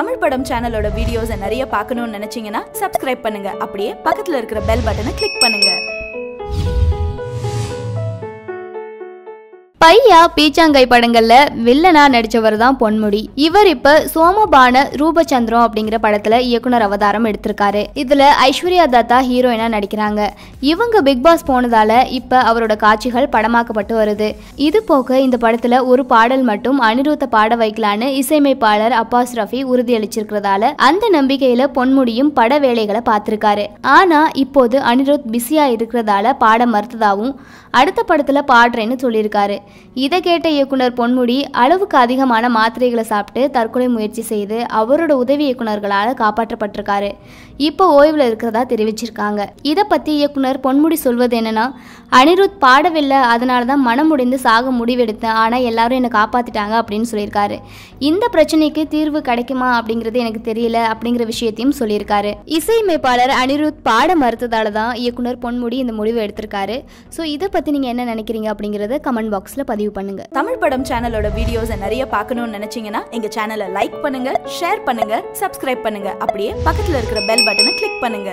தமிழ் படம் சேனலோட வீடியோஸை நிறைய பார்க்கணும்னு நினைச்சீங்கன்னா சப்ஸ்கிரைப் பண்ணுங்க. அப்படியே பக்கத்துல இருக்கிற பெல் பட்டனை கிளிக் பண்ணுங்க. பையா பீச்சாங்கை படங்கள்ல வில்லனா நடிச்சவர் தான் பொன்முடி. இவர் இப்ப சோமபான ரூபச்சந்திரம் அப்படிங்கிற படத்துல இயக்குனர் அவதாரம் எடுத்திருக்காரு. இதுல ஐஸ்வர்யா தத்தா ஹீரோயினா நடிக்கிறாங்க. இவங்க பிக் பாஸ் போனதால இப்ப அவரோட காட்சிகள் படமாக்கப்பட்டு வருது. இது போக இந்த படத்துல ஒரு பாடல் மட்டும் அனிருத்த பாட வைக்கலான்னு இசையமைப்பாளர் அப்பாஸ் ரஃபி உறுதியளிச்சிருக்கிறதால அந்த நம்பிக்கையில பொன்முடியும் பட வேலைகளை பார்த்திருக்காரு. ஆனா இப்போது அனிருத் பிஸியா இருக்கிறதால பாட மறுத்ததாவும் அடுத்த படத்துல பாடுறேன்னு சொல்லியிருக்காரு. இதை கேட்ட இயக்குனர் பொன்முடி அளவுக்கு அதிகமான மாத்திரைகளை சாப்பிட்டு தற்கொலை முயற்சி செய்து அவரோட உதவி இயக்குனர்களால் காப்பாற்றப்பட்டிருக்காரு. இப்போ ஓய்வில் இருக்கிறதா தெரிவிச்சிருக்காங்க. இதை பற்றி இயக்குனர் பொன்முடி சொல்வது என்னன்னா அனிருத் பாடவில்லை அதனால தான் மனம் முடிந்து சாக முடிவெடுத்தேன் ஆனால் எல்லாரும் என்னை காப்பாற்றிட்டாங்க அப்படின்னு சொல்லியிருக்காரு. இந்த பிரச்சனைக்கு தீர்வு கிடைக்குமா அப்படிங்கிறது எனக்கு தெரியல அப்படிங்கிற விஷயத்தையும் சொல்லியிருக்காரு. இசையமைப்பாளர் அனிருத் பாட மறுத்ததால தான் இயக்குனர் பொன்முடி இந்த முடிவு எடுத்திருக்காரு. ஸோ இதை பற்றி நீங்கள் என்ன நினைக்கிறீங்க அப்படிங்கிறத கமெண்ட் பாக்ஸில் பதிவு பண்ணுங்க. தமிழ் படம் சேனலோட வீடியோஸை நிறைய பார்க்கணும்னு நினைச்சீங்கன்னா எங்க சேனலை லைக் பண்ணுங்க ஷேர் பண்ணுங்க சப்ஸ்கிரைப் பண்ணுங்க. அப்படியே பக்கத்துல இருக்கிற பெல் பட்டனை கிளிக் பண்ணுங்க.